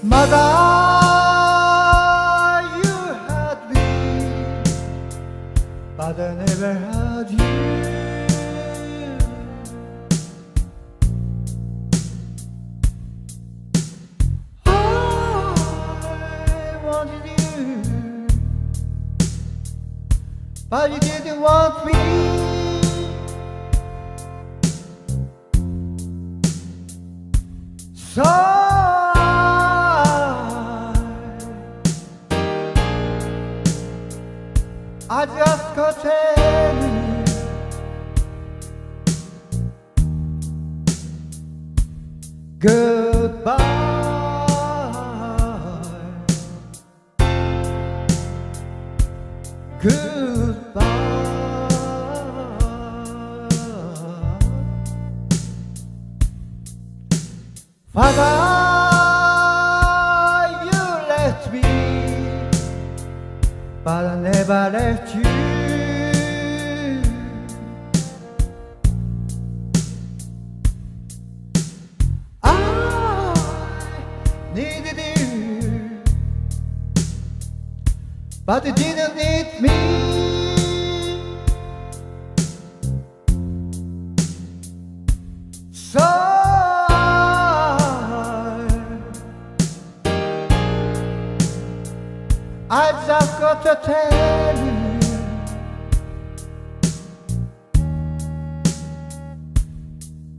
Mother, you had me, but I never had you. I wanted you, but you didn't want me. So I, just you goodbye. Goodbye. But I never left you. I needed you, but you didn't need me. I just got to tell you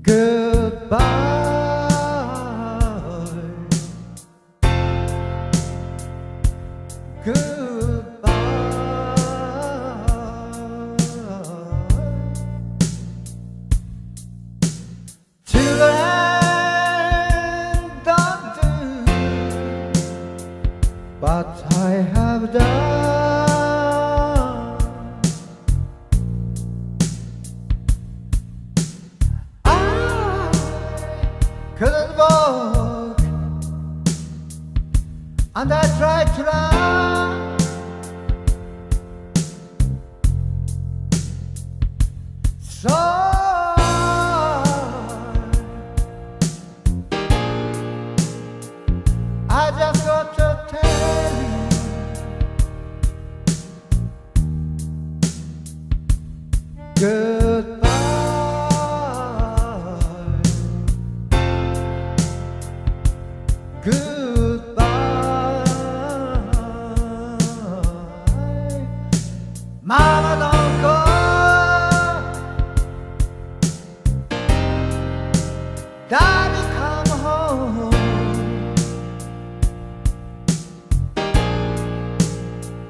goodbye. Goodbye. And I tried to run. So I just got to tell you goodbye. Daddy, come home.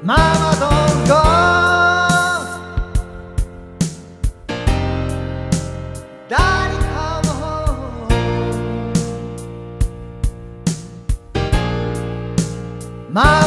Mama, don't go. Daddy, come home. Mama,